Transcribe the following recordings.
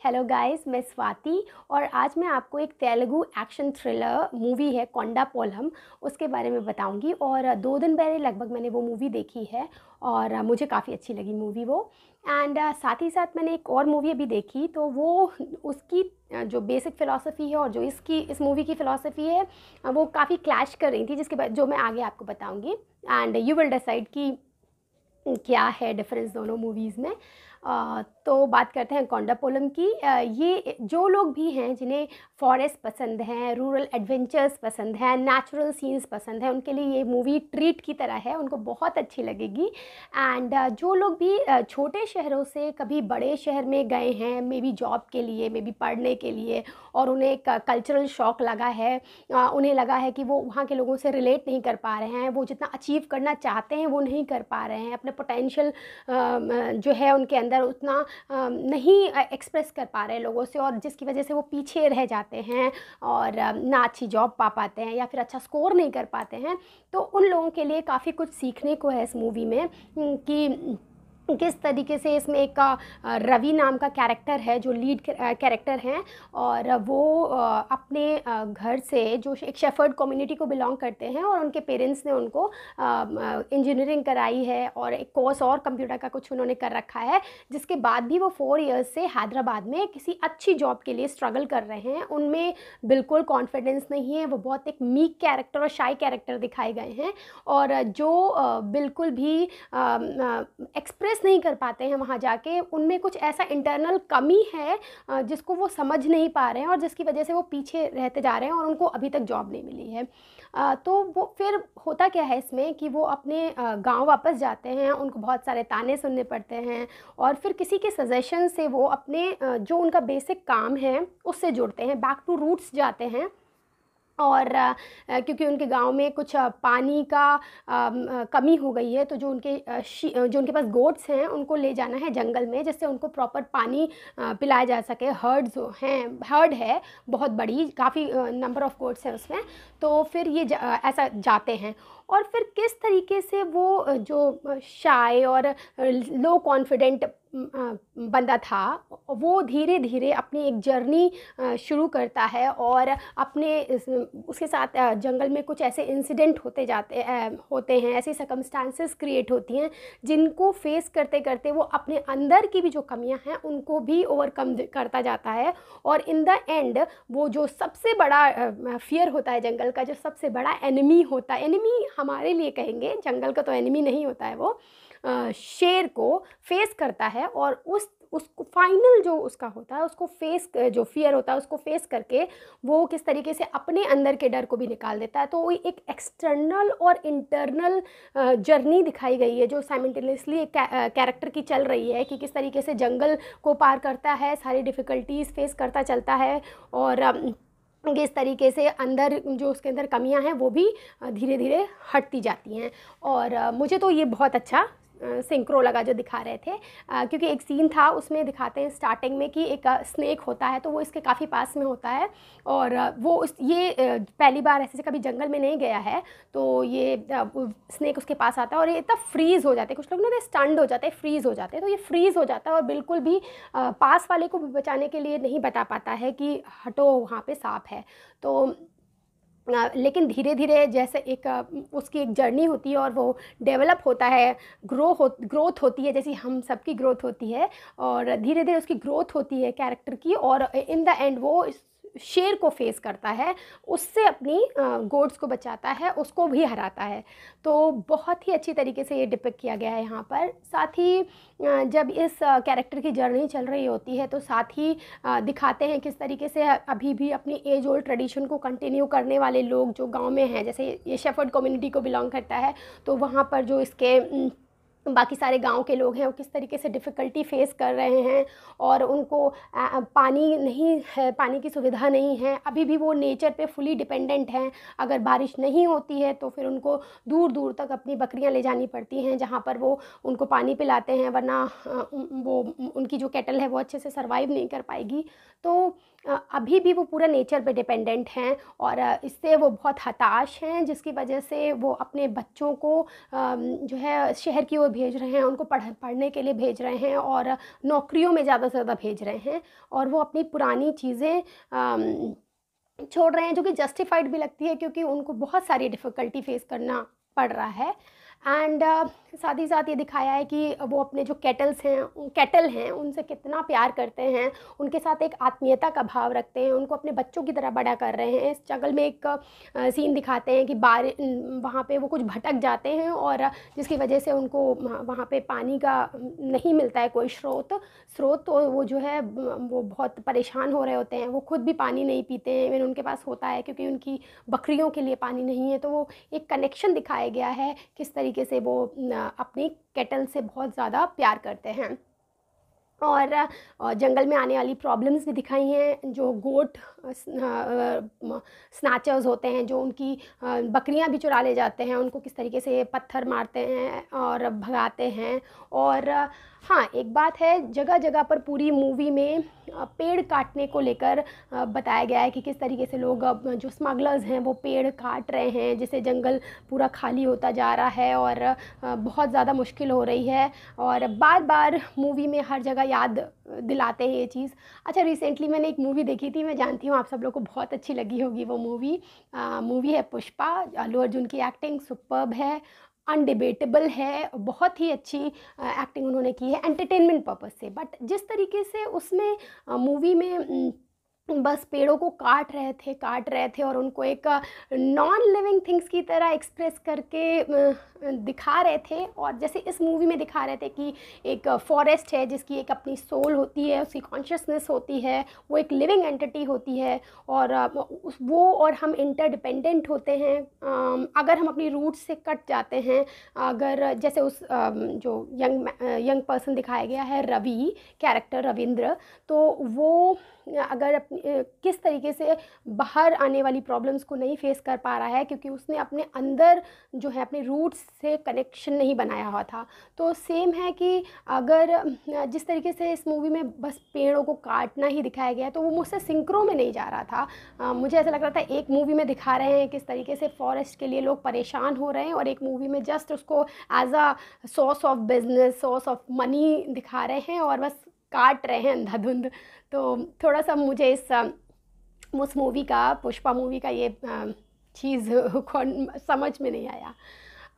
Hello guys मैं स्वाति और आज मैं आपको एक तेलुगु एक्शन थ्रिलर मूवी है कोंडा पोलम उसके बारे में बताऊँगी और दो दिन पहले लगभग मैंने वो मूवी देखी है और मुझे काफ़ी अच्छी लगी मूवी वो। एंड uh, साथ ही साथ मैंने एक और मूवी अभी देखी तो वो उसकी जो बेसिक फ़िलासफ़ी है और जो इसकी इस मूवी की फ़िलासफ़ी है वो काफ़ी क्लैश कर रही थी जिसके जो मैं आगे आपको बताऊँगी। एंड यू विल डिसाइड कि क्या है डिफरेंस दोनों मूवीज़ में। तो बात करते हैं कोंडापोलम की। ये जो लोग भी हैं, जिन्हें फॉरेस्ट पसंद हैं रूरल एडवेंचर्स पसंद हैं नेचुरल सीन्स पसंद हैं, उनके लिए ये मूवी ट्रीट की तरह है, उनको बहुत अच्छी लगेगी। एंड जो लोग भी छोटे शहरों से कभी बड़े शहर में गए हैं मे बी जॉब के लिए मे बी पढ़ने के लिए, और उन्हें एक कल्चरल शौक लगा है उन्हें लगा है कि वो वहाँ के लोगों से रिलेट नहीं कर पा रहे हैं, वो जितना अचीव करना चाहते हैं, वो नहीं कर पा रहे हैं। अपने पोटेंशियल जो है उनके अंदर उतना नहीं एक्सप्रेस कर पा रहे लोगों से और जिसकी वजह से वो पीछे रह जाते हैं और ना अच्छी जॉब पा पाते हैं या फिर अच्छा स्कोर नहीं कर पाते हैं तो उन लोगों के लिए काफ़ी कुछ सीखने को है इस मूवी में कि किस तरीके से इसमें एक रवि नाम का कैरेक्टर है, जो लीड कैरेक्टर हैं और वो अपने घर से जो एक शेफर्ड कम्युनिटी को बिलोंग करते हैं और उनके पेरेंट्स ने उनको इंजीनियरिंग कराई है और एक कोर्स और कंप्यूटर का कुछ उन्होंने कर रखा है, जिसके बाद भी वो फोर ईयर्स से हैदराबाद में किसी अच्छी जॉब के लिए स्ट्रगल कर रहे हैं। उनमें बिल्कुल कॉन्फिडेंस नहीं है, वो बहुत एक मीक कैरेक्टर और शाई कैरेक्टर दिखाए गए हैं और जो बिल्कुल भी एक्सप्रेस नहीं कर पाते हैं वहाँ जाके। उनमें कुछ ऐसा इंटरनल कमी है जिसको वो समझ नहीं पा रहे हैं और जिसकी वजह से वो पीछे रहते जा रहे हैं और उनको अभी तक जॉब नहीं मिली है। तो वो फिर होता क्या है इसमें कि वो अपने गाँव वापस जाते हैं, उनको बहुत सारे ताने सुनने पड़ते हैं और फिर किसी के सजेशन से वो अपने जो उनका बेसिक काम है, उससे जुड़ते हैं बैक टू रूट्स जाते हैं। और क्योंकि उनके गाँव में कुछ पानी का कमी हो गई है तो जो उनके जो उनके पास गोट्स हैं उनको ले जाना है जंगल में जिससे उनको प्रॉपर पानी पिलाया जा सके। हर्ड्स हैं हर्ड है बहुत बड़ी काफ़ी नंबर ऑफ़ गोट्स हैं उसमें। तो फिर ये जा, ऐसा जाते हैं। और फिर किस तरीके से वो जो शाय और लो कॉन्फिडेंट बंदा था, वो धीरे धीरे अपनी एक जर्नी शुरू करता है और अपने उसके साथ जंगल में कुछ ऐसे इंसिडेंट होते जाते होते हैं, ऐसी सकमस्टांसेस क्रिएट होती हैं, जिनको फेस करते करते वो अपने अंदर की भी जो कमियाँ हैं, उनको भी ओवरकम करता जाता है और इन द एंड वो जो सबसे बड़ा फियर होता है जंगल का, जो सबसे बड़ा एनिमी होता है एनिमी हमारे लिए कहेंगे, जंगल का तो एनिमी नहीं होता है वो शेर को फेस करता है और उस, उसको फाइनल जो उसका होता है, उसको फेस जो फियर होता है, उसको फेस करके वो किस तरीके से अपने अंदर के डर को भी निकाल देता है। तो वो एक एक्सटर्नल और इंटरनल जर्नी दिखाई गई है, जो साइमेंटेनियसली एक कैरेक्टर की चल रही है कि किस तरीके से जंगल को पार करता है, सारी डिफ़िकल्टीज़ फेस करता चलता है और किस तरीके से अंदर जो उसके अंदर कमियाँ हैं वो भी धीरे धीरे हटती जाती हैं। और मुझे तो ये बहुत अच्छा सिंक्रो लगा जो दिखा रहे थे। आ, क्योंकि एक सीन था उसमें दिखाते हैं स्टार्टिंग में कि एक स्नैक होता है तो वो इसके काफ़ी पास में होता है और वो उस ये पहली बार ऐसे से कभी जंगल में नहीं गया है तो ये स्नैक उसके पास आता है और ये इतना फ्रीज़ हो जाते हैं। कुछ लोग ना स्टंड हो जाते हैं फ्रीज़ हो जाते हैं तो ये फ्रीज़ हो जाता है और बिल्कुल भी पास वाले को बचाने के लिए नहीं बता पाता है कि हटो वहाँ पर सांप है। तो लेकिन धीरे धीरे जैसे एक उसकी एक जर्नी होती है और वो डेवलप होता है, ग्रो हो, ग्रोथ होती है, जैसी हम सबकी ग्रोथ होती है और धीरे धीरे उसकी ग्रोथ होती है कैरेक्टर की और इन द एंड वो शेर को फेस करता है, उससे अपनी गोड्स को बचाता है, उसको भी हराता है। तो बहुत ही अच्छी तरीके से ये डिपिक किया गया है यहाँ पर। साथ ही जब इस कैरेक्टर की जर्नी चल रही होती है तो साथ ही दिखाते हैं किस तरीके से अभी भी अपनी एज ओल्ड ट्रेडिशन को कंटिन्यू करने वाले लोग जो गाँव में हैं, जैसे ये शेफर्ड कम्युनिटी को बिलोंग करता है तो वहाँ पर जो इसके बाकी सारे गाँव के लोग हैं वो किस तरीके से डिफ़िकल्टी फेस कर रहे हैं और उनको पानी नहीं है, पानी की सुविधा नहीं है, अभी भी वो नेचर पे फुली डिपेंडेंट हैं। अगर बारिश नहीं होती है तो फिर उनको दूर दूर तक अपनी बकरियाँ ले जानी पड़ती हैं, जहाँ पर वो उनको पानी पिलाते हैं, वरना वो उनकी जो कैटल है वो अच्छे से सर्वाइव नहीं कर पाएगी। तो अभी भी वो पूरा नेचर पे डिपेंडेंट हैं और इससे वो बहुत हताश हैं, जिसकी वजह से वो अपने बच्चों को जो है, शहर की ओर भेज रहे हैं, उनको पढ़, पढ़ने के लिए भेज रहे हैं और नौकरियों में ज़्यादा से ज़्यादा भेज रहे हैं और वो अपनी पुरानी चीज़ें छोड़ रहे हैं जो कि जस्टिफाइड भी लगती है क्योंकि उनको बहुत सारी डिफ़िकल्टी फेस करना पड़ रहा है। एंड uh, साथ ही साथ ये दिखाया है कि वो अपने जो केटल्स हैं केटल हैं उनसे कितना प्यार करते हैं उनके साथ एक आत्मीयता का भाव रखते हैं उनको अपने बच्चों की तरह बड़ा कर रहे हैं। इस जंगल में एक सीन दिखाते हैं कि बार वहाँ पे वो कुछ भटक जाते हैं और जिसकी वजह से उनको वहाँ पे पानी का नहीं मिलता है कोई स्रोत। स्रोत तो वो जो है वो बहुत परेशान हो रहे होते हैं वो खुद भी पानी नहीं पीते हैं। इवन उनके पास होता है क्योंकि उनकी बकरियों के लिए पानी नहीं है। तो वो एक कनेक्शन दिखाया गया है किस तरीके तरीके से वो अपनी केटल से बहुत ज़्यादा प्यार करते हैं। और जंगल में आने वाली प्रॉब्लम्स भी दिखाई हैं, जो गोट स्नैचर्स होते हैं, जो उनकी बकरियाँ भी चुरा ले जाते हैं, उनको किस तरीके से पत्थर मारते हैं और भगाते हैं। और हाँ एक बात है जगह जगह पर पूरी मूवी में पेड़ काटने को लेकर बताया गया है कि किस तरीके से लोग जो स्मगलर्स हैं, वो पेड़ काट रहे हैं, जिससे जंगल पूरा खाली होता जा रहा है और बहुत ज़्यादा मुश्किल हो रही है। और बार बार मूवी में हर जगह याद दिलाते हैं ये चीज़। अच्छा रिसेंटली मैंने एक मूवी देखी थी, मैं जानती हूँ आप सब लोग को बहुत अच्छी लगी होगी वो मूवी मूवी है पुष्पा, अल्लू अर्जुन की एक्टिंग सुपर्ब है। अनडिबेटेबल है, बहुत ही अच्छी एक्टिंग उन्होंने की है एंटरटेनमेंट पर्पज़ से। बट जिस तरीके से उसमें मूवी में बस पेड़ों को काट रहे थे, काट रहे थे और उनको एक नॉन लिविंग थिंग्स की तरह एक्सप्रेस करके दिखा रहे थे और जैसे इस मूवी में दिखा रहे थे कि एक फॉरेस्ट है जिसकी एक अपनी सोल होती है, उसकी कॉन्शियसनेस होती है, वो एक लिविंग एंटिटी होती है और वो और हम इंटरडिपेंडेंट होते हैं। अगर हम अपनी रूट से कट जाते हैं, अगर जैसे उस जो यंग यंग पर्सन दिखाया गया है, रवि कैरेक्टर रविंद्र तो वो, अगर किस तरीके से बाहर आने वाली प्रॉब्लम्स को नहीं फेस कर पा रहा है, क्योंकि उसने अपने अंदर जो है, अपने रूट्स से कनेक्शन नहीं बनाया हुआ था। तो सेम है कि अगर जिस तरीके से इस मूवी में बस पेड़ों को काटना ही दिखाया गया तो वो मुझसे सिंक्रो में नहीं जा रहा था। मुझे ऐसा लग रहा था एक मूवी में दिखा रहे हैं किस तरीके से फॉरेस्ट के लिए लोग परेशान हो रहे हैं, और एक मूवी में जस्ट उसको as a source of business source of money दिखा रहे हैं, और बस काट रहे हैं अंधाधुंध। तो थोड़ा सा मुझे इस उस मूवी का, पुष्पा मूवी का ये चीज़ समझ में नहीं आया।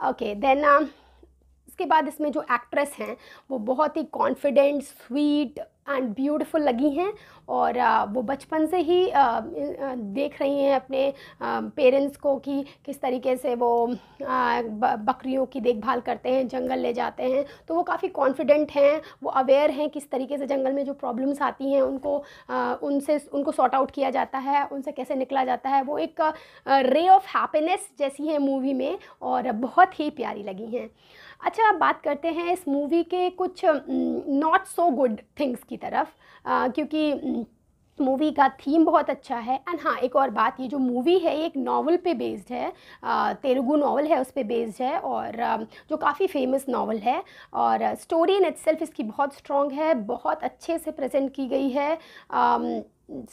ओके देन इसके बाद इसमें जो एक्ट्रेस हैं, वो बहुत ही कॉन्फिडेंट स्वीट एंड ब्यूटीफुल लगी हैं और वो बचपन से ही देख रही हैं अपने पेरेंट्स को कि किस तरीके से वो बकरियों की देखभाल करते हैं, जंगल ले जाते हैं। तो वो काफ़ी कॉन्फिडेंट हैं, वो अवेयर हैं किस तरीके से जंगल में जो प्रॉब्लम्स आती हैं, उनको उनसे, उनको सॉर्ट आउट किया जाता है, उनसे कैसे निकला जाता है। वो एक रे ऑफ़ हैप्पीनेस जैसी है मूवी में और बहुत ही प्यारी लगी हैं। अच्छा अब बात करते हैं इस मूवी के कुछ नॉट सो गुड थिंग्स तरफ़ आ, क्योंकि मूवी का थीम बहुत अच्छा है। एंड हाँ एक और बात ये जो मूवी है ये एक नावल पे बेस्ड है तेलुगु नावल है उस पर बेस्ड है और जो काफ़ी फ़ेमस नावल है और स्टोरी इन इट इसकी बहुत स्ट्रॉन्ग है बहुत अच्छे से प्रेजेंट की गई है।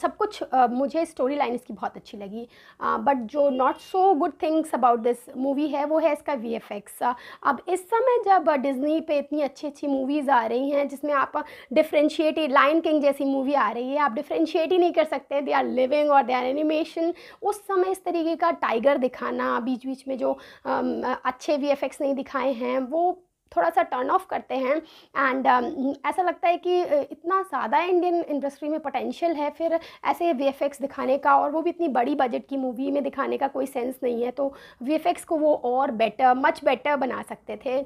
सब कुछ uh, मुझे स्टोरी लाइन इसकी बहुत अच्छी लगी। बट uh, जो not so good things about this movie है वो है इसका वी एफ़ एक्स अब इस समय जब डिज़नी पे इतनी अच्छी अच्छी मूवीज़ आ रही हैं जिसमें आप डिफ्रेंशिएट लाइन किंग जैसी मूवी आ रही है आप डिफ्रेंशिएट ही नहीं कर सकते। दे आर लिविंग और दे आर एनिमेशन उस समय इस तरीके का टाइगर दिखाना बीच बीच में जो um, अच्छे वी एफ़ एक्स नहीं दिखाए हैं वो थोड़ा सा टर्न ऑफ़ करते हैं। एंड um, ऐसा लगता है कि इतना ज़्यादा इंडियन इंडस्ट्री में पोटेंशियल है फिर ऐसे वीएफएक्स दिखाने का और वो भी इतनी बड़ी बजट की मूवी में दिखाने का कोई सेंस नहीं है तो वीएफएक्स को वो और बेटर मच बेटर बना सकते थे।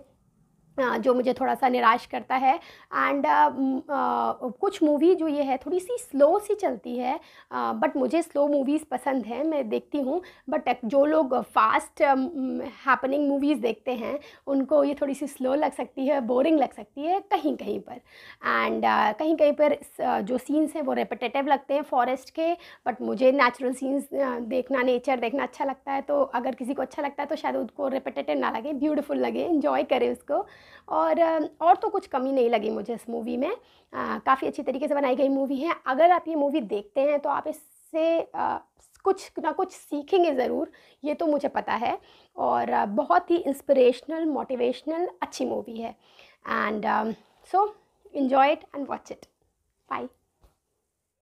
जो मुझे थोड़ा सा निराश करता है। एंड uh, uh, कुछ मूवी जो ये है थोड़ी सी स्लो सी चलती है बट uh, मुझे स्लो मूवीज़ पसंद हैं मैं देखती हूँ। बट जो लोग फास्ट हैपनिंग मूवीज़ देखते हैं उनको ये थोड़ी सी स्लो लग सकती है बोरिंग लग सकती है कहीं कहीं पर। एंड uh, कहीं कहीं पर जो सीन्स हैं वो रेपिटेटिव लगते हैं फॉरेस्ट के बट मुझे नेचुरल सीन्स देखना नेचर देखना अच्छा लगता है। तो अगर किसी को अच्छा लगता है तो शायद उसको रेपिटेटिव ना लगे ब्यूटीफुल लगे इन्जॉय करें उसको। और और तो कुछ कमी नहीं लगी मुझे इस मूवी में। काफ़ी अच्छी तरीके से बनाई गई मूवी है। अगर आप ये मूवी देखते हैं तो आप इससे कुछ ना कुछ सीखेंगे ज़रूर, ये तो मुझे पता है। और बहुत ही इंस्पिरेशनल मोटिवेशनल अच्छी मूवी है। And so enjoy it and watch it bye